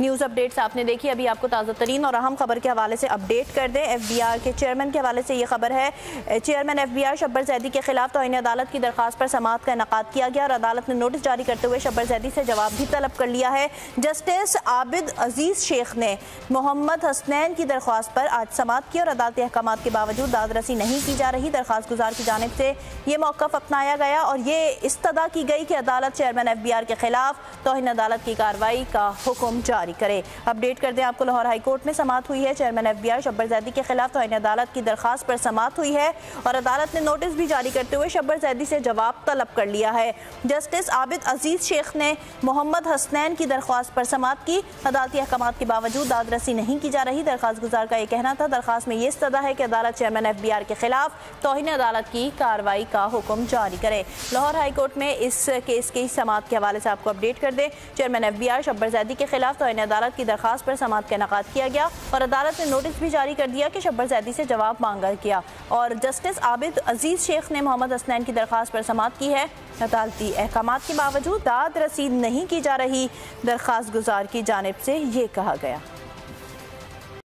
News updates آپ نے دیکھی، ابھی آپ کو تازہ ترین اور اہم خبر کے حوالے سے اپڈیٹ کر دیں۔ ایف بی آر کے چیئرمین کے حوالے سے یہ خبر ہے، chairman F B R Shabbar Zaidi کے خلاف توہین عدالت کی درخواست پر سماعت کا انعقاد کیا گیا اور عدالت نے نوٹس جاری کرتے ہوئے شبر زیدی سے جواب بھی طلب کر لیا ہے۔ جسٹس عابد عزیز شیخ نے محمد حسنین کی درخواست پر آج سماعت کی اور عدالتی احکامات کے باوجود داد رسی نہیں کی جا رہی۔ درخواست گزار کی جانب سے یہ موقف اپنایا گیا اور یہ استدا کی گئی کہ عدالت چیئرمین ایف بی آر کے خلاف توہین عدالت کی کاروائی کا حکم جاری۔ جاری کرے۔ اپڈیٹ کر دیں، آپ کو لاہور ہائی کورٹ میں سماعت ہوئی ہے۔ Chairman F B R Shabbar Zaidi کے خلاف توہین عدالت کی درخواست پر سماعت ہوئی ہے اور عدالت نے نوٹس بھی جاری کرتے ہوئے شبر زیدی سے جواب طلب کر لیا ہے۔ جسٹس عابد عزیز شیخ نے محمد حسنین کی درخواست پر سماعت کی۔ عدالتی احکامات کے باوجود داد رسی نہیں کی جا رہی۔ درخواست گزار کا یہ کہنا تھا۔ درخواست میں یہ استدا ہے کہ عدالت چیئرمین ایف بی آر کے خلاف توہین عدالت کی کاروائی کا حکم جاری کرے۔ لاہور ہائی کورٹ میں اس کیس کی سماعت کے حوالے سے آپ کو اپڈیٹ کر دیں۔ Chairman F B R Shabbar Zaidi کے خلاف توہین بین عدالت کی درخواست پر سماعت کا انعقاد کیا گیا اور عدالت نے نوٹس بھی جاری کر دیا کہ شبر زیدی سے جواب مانگا کیا اور جسٹس عابد عزیز شیخ نے محمد حسنین کی درخواست پر سماعت کی ہے۔ عدالتی احکامات کے باوجود داد رسید نہیں کی جا رہی۔ درخواست گزار کی جانب سے یہ کہا گیا۔